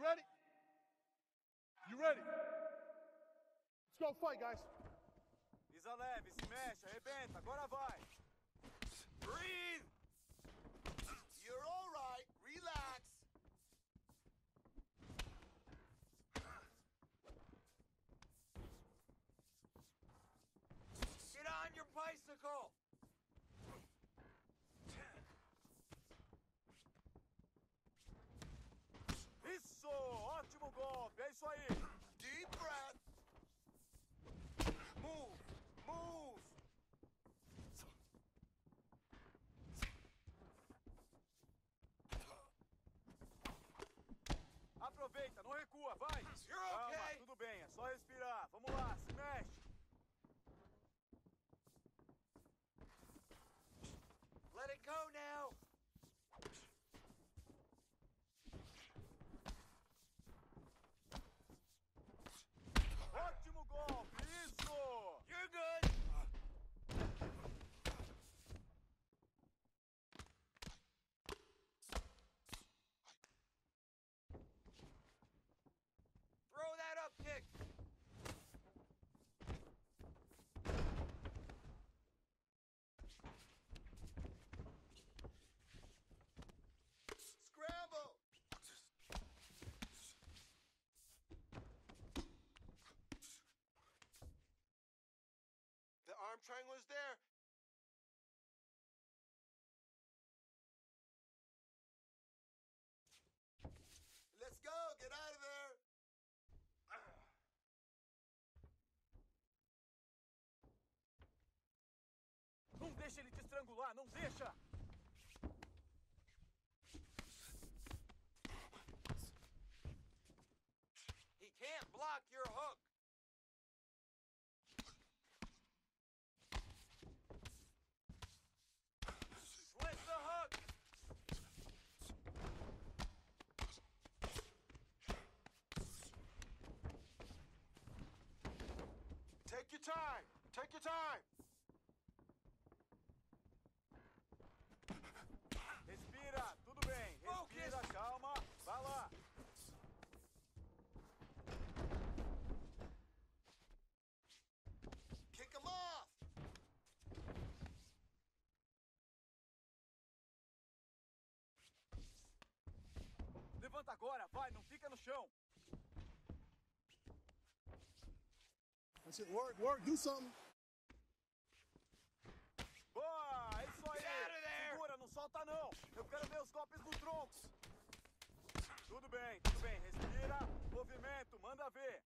You ready? You ready? Let's go fight, guys. Pisa leve, se mexe, arrebenta, agora vai. Breathe! Aproveita, não recua, vai! Calma, tudo bem, é só respirar. Vamos lá, se mexe! Arm triangle is there. Let's go. Get out of there. Não deixa ele te estrangular, não deixa! Time. Take your time. Respira, tudo bem. Respira, calma. Vai lá. Kick him off. Levanta agora, vai, não fica no chão. Work, work, do something. Boa, isso aí. Segura, não solta não. Eu quero ver os golpes do tronco. Tudo bem, tudo bem. Respira, movimento, manda ver.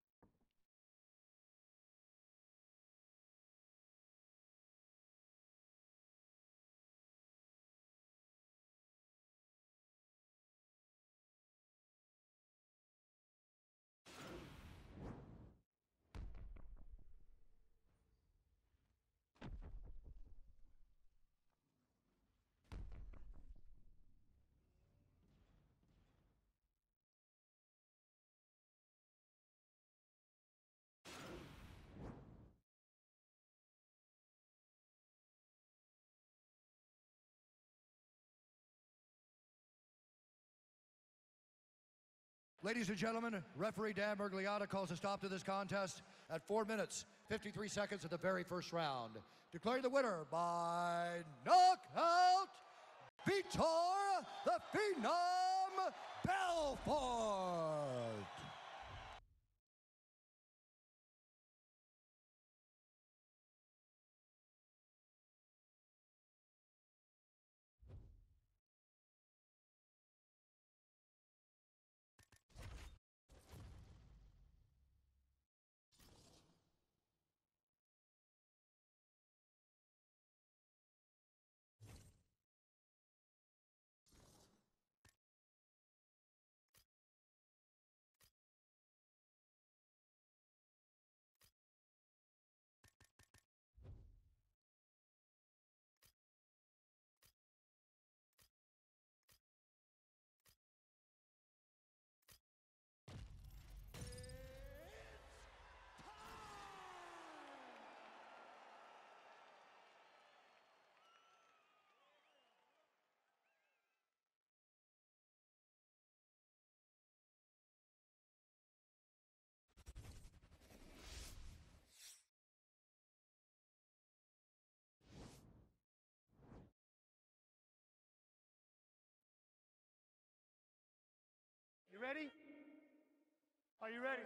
Ladies and gentlemen, referee Dan Miragliotta calls a stop to this contest at 4 minutes, 53 seconds of the very first round. Declaring the winner by knockout, Vitor the Phenom Belfort. ready? Are you ready?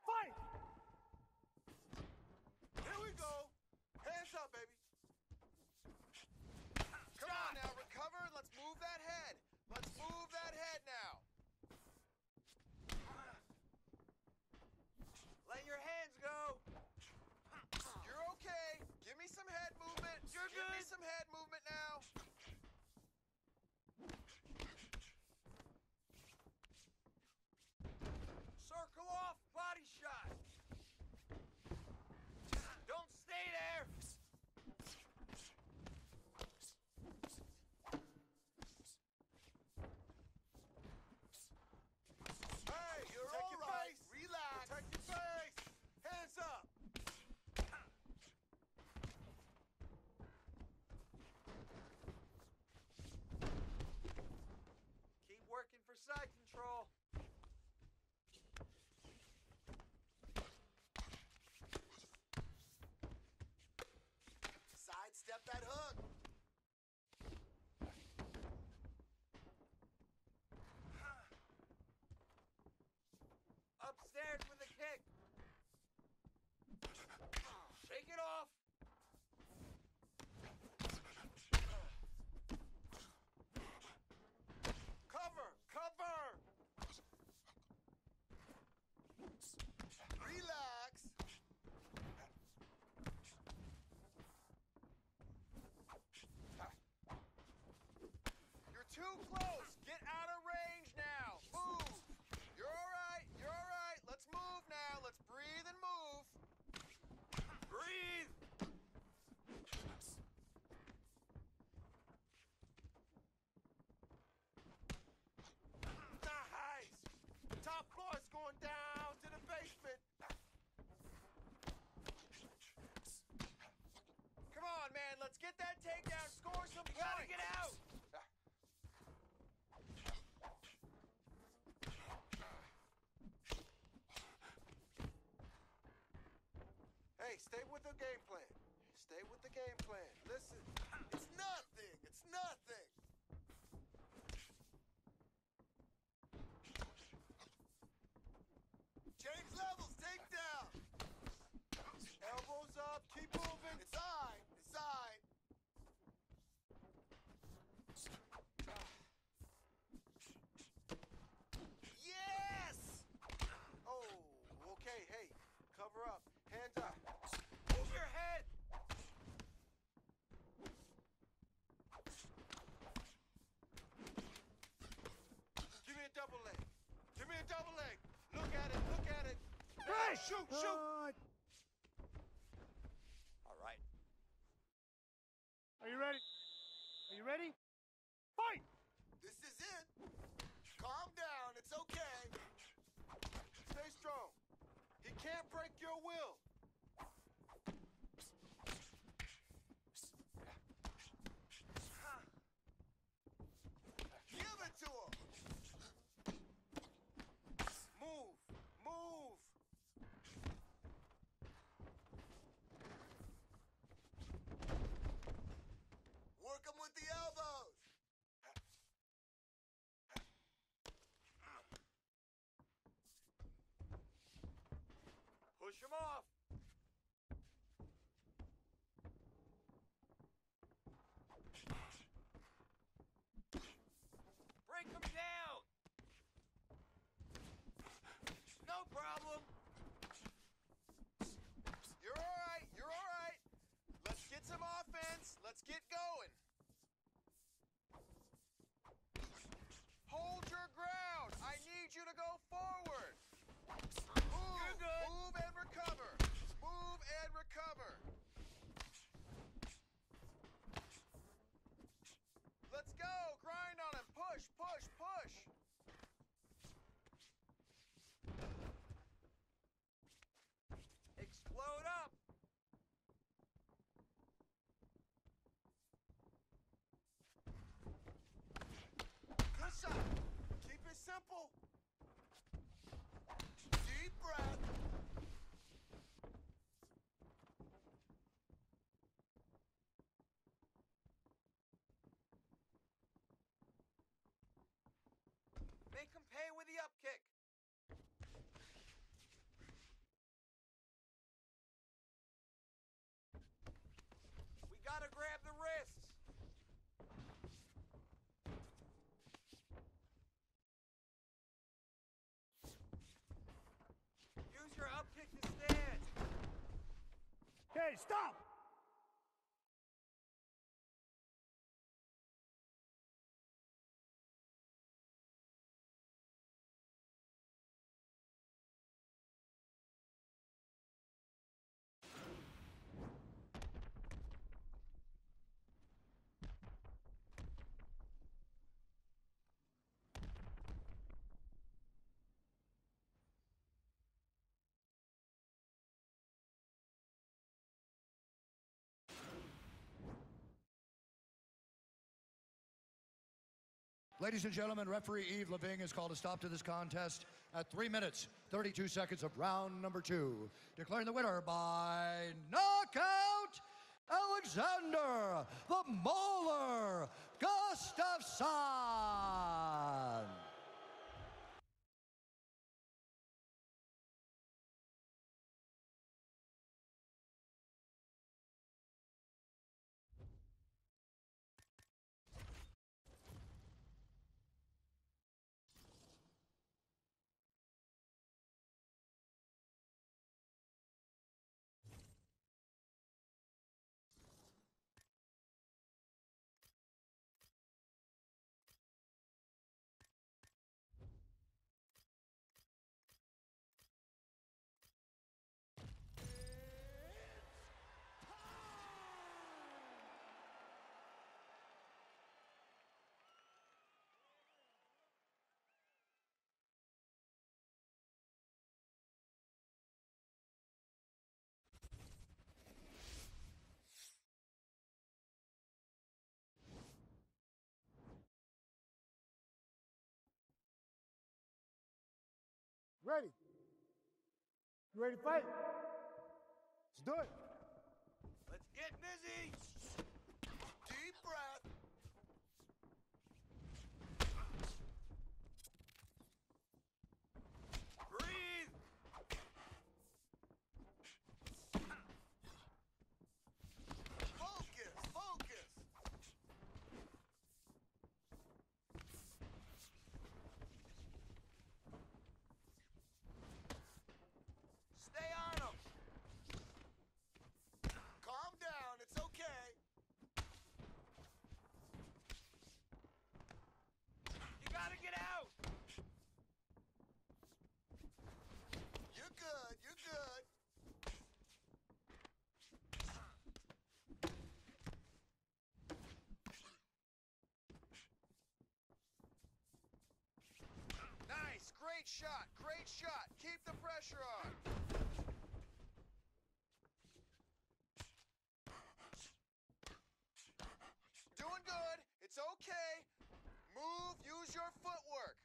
Fight! Here we go! Hands up, baby! Come Shot. on now, recover let's move that head! Let's move that head now! Stay with the game plan. Stay with the game plan. Listen. shoot, shoot! Uh, All right. Are you ready? Are you ready? Fight! This is it. Calm down, it's okay. Stay strong. He can't break your will. Hey, stop! Ladies and gentlemen, referee Yves Lavigne has called a stop to this contest at 3 minutes, 32 seconds of round number two. Declaring the winner by knockout, Alexander the Mauler Gustafsson. Ready? You ready to fight? Let's do it. Let's get busy. Deep breath. Breathe. Focus, focus. Stay on him. Calm down, it's okay. You gotta get out. You're good, you're good. Nice, great shot, great shot. Keep the pressure on. Doing good. It's okay. Move, use your footwork.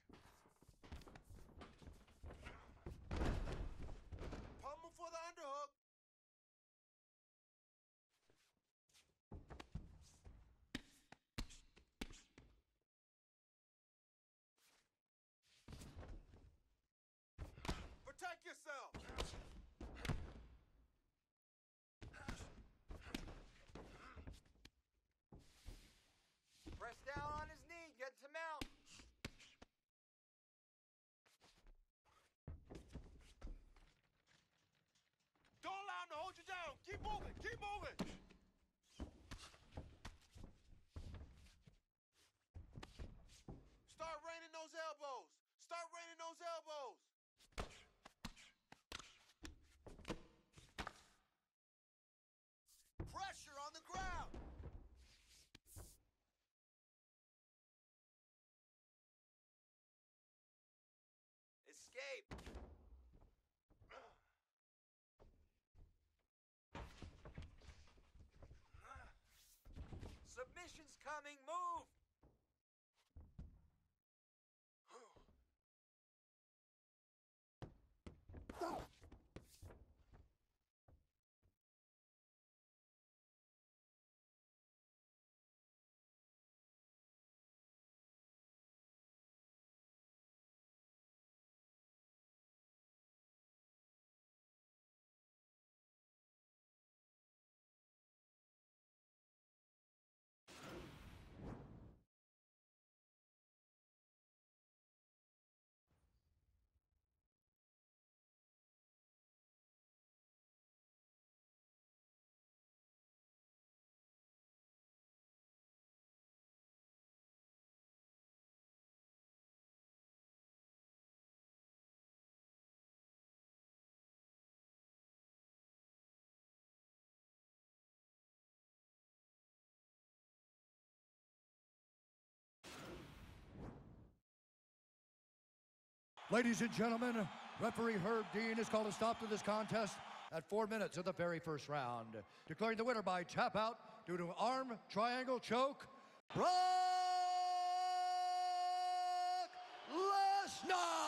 Pummel for the underhook. Protect yourself. Press down on his knee, get to mount. Don't allow him to hold you down. Keep moving. Escape. Submission's coming. Move. Ladies and gentlemen, referee Herb Dean has called a stop to this contest at four minutes of the very first round, declaring the winner by tap out due to arm triangle choke, Brock Lesnar!